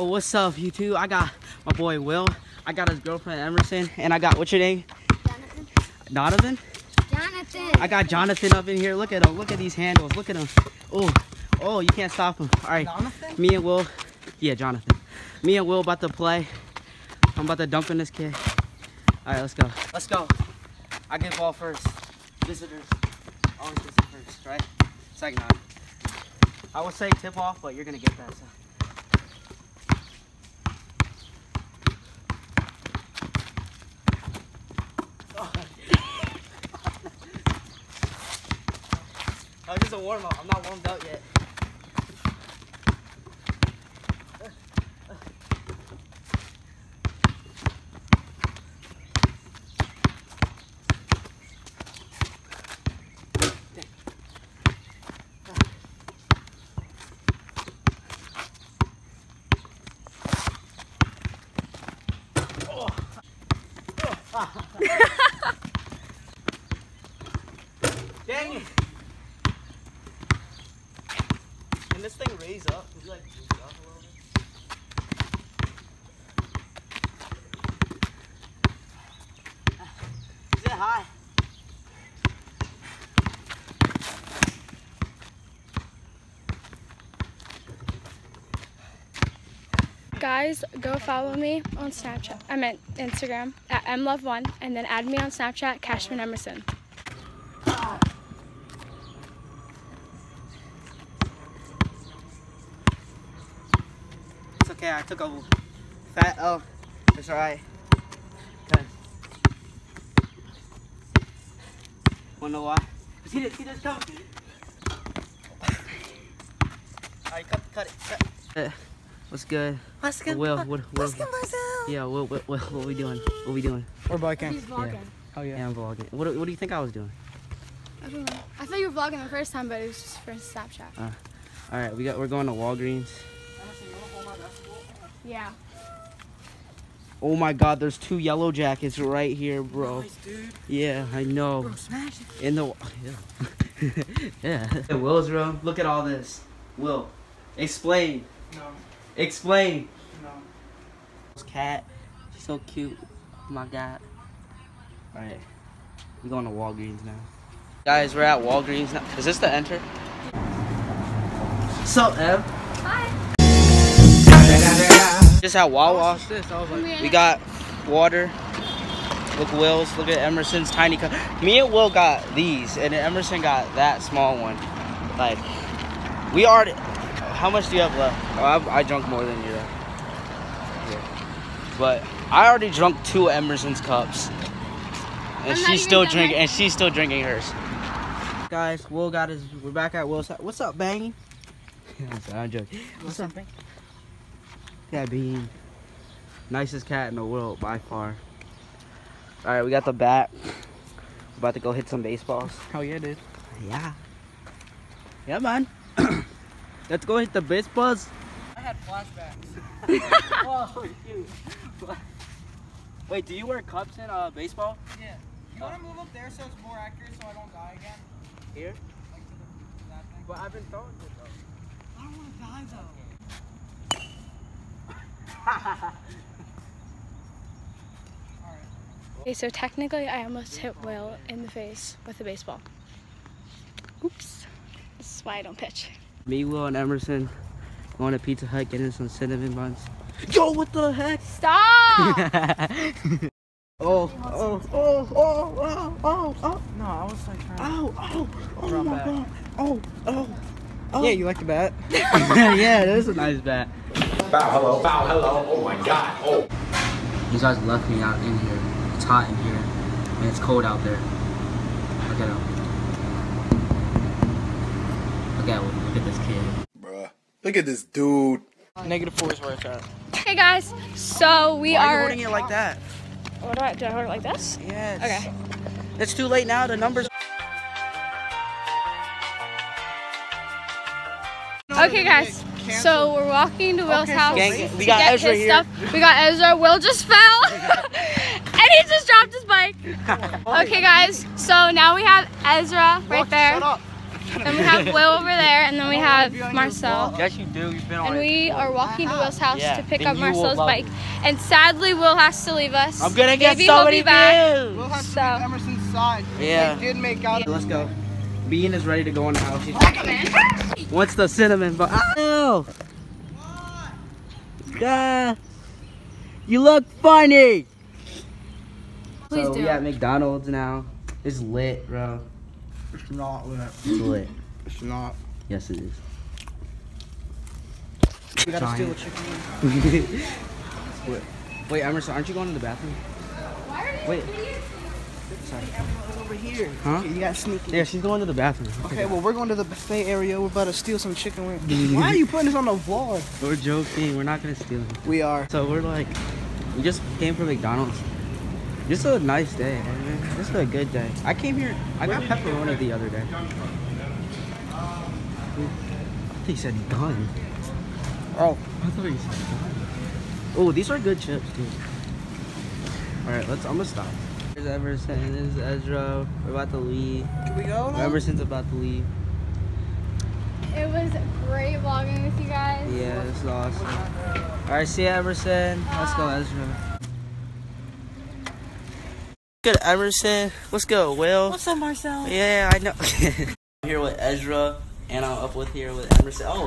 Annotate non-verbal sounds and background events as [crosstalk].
Oh, what's up, you two? I got my boy Will. I got his girlfriend Emerson, and I got what's your name? Jonathan. Donovan. Jonathan. I got Jonathan up in here. Look at him. Look at these handles. Look at him. Oh, oh, you can't stop him. All right. Jonathan? Me and Will. Yeah, Jonathan. Me and Will about to play. I'm about to dunk on this kid. All right, let's go. Let's go. I get ball first. Visitors. Always visit first, right? Second on. I would say tip off, but you're gonna get that. So. Oh, that was just a warm up. I'm not warmed up yet. [laughs] Dang it! Can this thing raise up? Can you like raise it up a little bit? Is it high? Guys, go follow me on Snapchat. I meant Instagram at emlove1 and then add me on Snapchat, Cashman Emerson. Okay, I took a fat L. It's alright. Okay. Wanna know why? See this, see this come. Alright, cut, cut it, cut. Uh, what's good? What's good? Will, what, what, yeah, what, what, what, what we doing? What are we doing? We're biking. He's vlogging. Oh Yeah, I'm vlogging. What, what do you think I was doing? I don't know. I thought you were vlogging the first time, but it was just for Snapchat. Alright, we got, we're going to Walgreens. Yeah. Oh my god, there's two yellow jackets right here, bro. dude. Yeah, I know. Bro, smash it. In the [laughs] yeah. [laughs] yeah. Will's room. Look at all this. Will, explain. No, Explain. no. This cat, she's so cute. Oh my god. All right, We're going to Walgreens now. Guys, we're at Walgreens now. Is this the enter? What's up, Ev? Hi. Just at Wawa. What's this? I was like, We got water. Look, Will's. Look at Emerson's tiny cup. Me and Will got these, and Emerson got that small one. Like, we already. How much do you have left? Oh, I, I drunk more than you. Here. But I already drunk two Emerson's cups, and I'm she's still drinking. And she's still drinking hers. Guys, Will got his. We're back at Will's. house. What's up, Bang? [laughs] I'm joking. What's up, Yeah, Bean. Nicest cat in the world by far. Alright, we got the bat. About to go hit some baseballs. oh yeah, dude. Yeah. Yeah, man. [clears throat] Let's go hit the baseballs. I had flashbacks. [laughs] oh, shoot. Wait, do you wear cups in uh, baseball? Yeah. You want to move up there so it's more accurate so I don't die again? Here? Like to the, that thing? But I've been throwing it though. I don't want to die though. Alright. [laughs] Okay, so technically I almost hit Will in the face with a baseball. Oops. This is why I don't pitch. Me, Will, and Emerson going to Pizza Hut getting some cinnamon buns. Yo, what the heck? Stop! [laughs] [laughs] oh, oh, oh, oh, oh, oh, oh, No, I was like trying oh, oh, oh Drop my back. god. Oh, oh, oh. Yeah, you like the bat? yeah, that is a nice bat. Bow hello, bow hello. Oh my god. Oh. You guys left me out in here. It's hot in here. And it's cold out there. Look at him. Look at him. Look at this kid. Bruh. Look at this dude. Negative four is where it's at. hey guys, so we Why are you are. holding it like that? What do I do? I hold it like this? Yes. Okay. It's too late now. The numbers. Okay, guys. So we're walking to Will's house Gang- to we got get Ezra his here. stuff. We got Ezra. Will just fell, [laughs] and he just dropped his bike. [laughs] Okay, guys. So now we have Ezra right there. Shut. Then we have Will over there, and then we [laughs] have Marcel. Yes, you do. You've been on And we are walking to Will's house Yeah, to pick up Marcel's bike. And sadly, Will has to leave us. I'm gonna get Maybe so he'll many be back. views. We'll have to So- leave Emerson's side. Yeah. They did make out. Let's go. Bean is ready to go in the house. She's What's the cinnamon? But oh, yeah, you look funny. Please so do. we at McDonald's now. It's lit, bro. It's not lit. It's lit. It's not. Yes, it is. We gotta steal a chicken. [laughs] wait, wait, Emerson, aren't you going to the bathroom? Wait, over here. Huh? You gotta sneak in. yeah, she's going to the bathroom. Okay, well we're going to the buffet area. We're about to steal some chicken wings. [laughs] Why are you putting this on the vlog? We're joking. We're not gonna steal it. We are. So we're like, we just came from McDonald's. Just a nice day, man. Just a good day. I came here. I got pepperoni the other day. I thought he said done. Oh, I thought he said done. Oh, these are good chips, dude. All right, let's. I'm gonna stop. Here's Emerson. This is Ezra. We're about to leave. can we go now? Emerson's about to leave. It was great vlogging with you guys. Yeah, this is awesome. All right, see you, Emerson. Let's go, Ezra. Good, Emerson. Let's go, Will. What's up, Marcel? Yeah, I know. I'm [laughs] here with Ezra, and I'm up with here with Emerson. Oh.